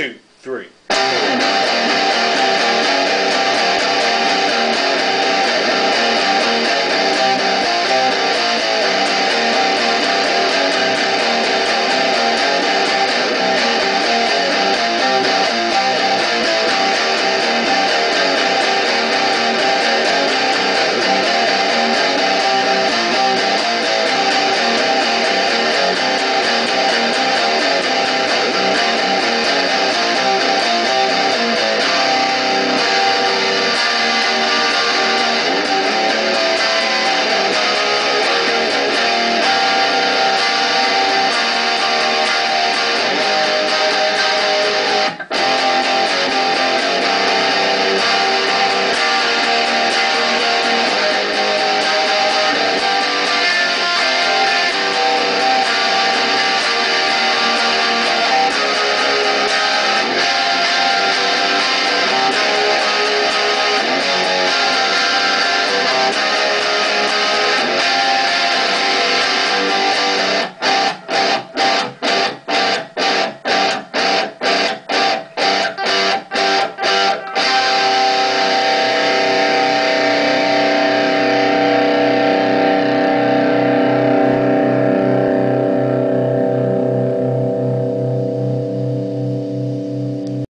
Two, three.